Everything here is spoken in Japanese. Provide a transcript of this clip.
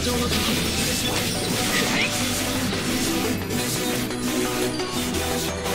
上の時くらい